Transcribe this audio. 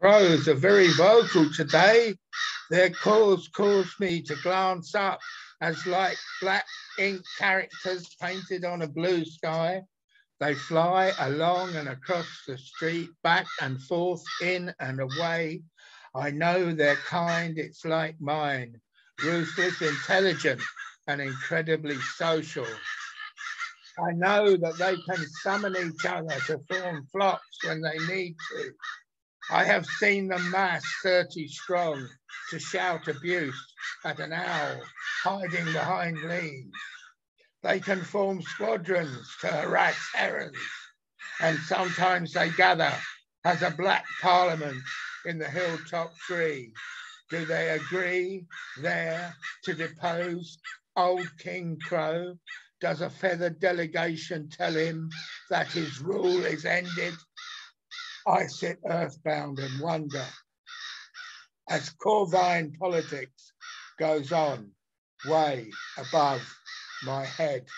Crows are very vocal today. Their calls cause me to glance up as like black ink characters painted on a blue sky. They fly along and across the street, back and forth, in and away. I know their kind, it's like mine, ruthless, intelligent, and incredibly social. I know that they can summon each other to form flocks when they need to. I have seen the mass 30 strong to shout abuse at an owl hiding behind leaves. They can form squadrons to harass herons, and sometimes they gather as a black parliament in the hilltop tree. Do they agree there to depose old King Crow? Does a feathered delegation tell him that his rule is ended? I sit earthbound and wonder as Corvine politics goes on way above my head.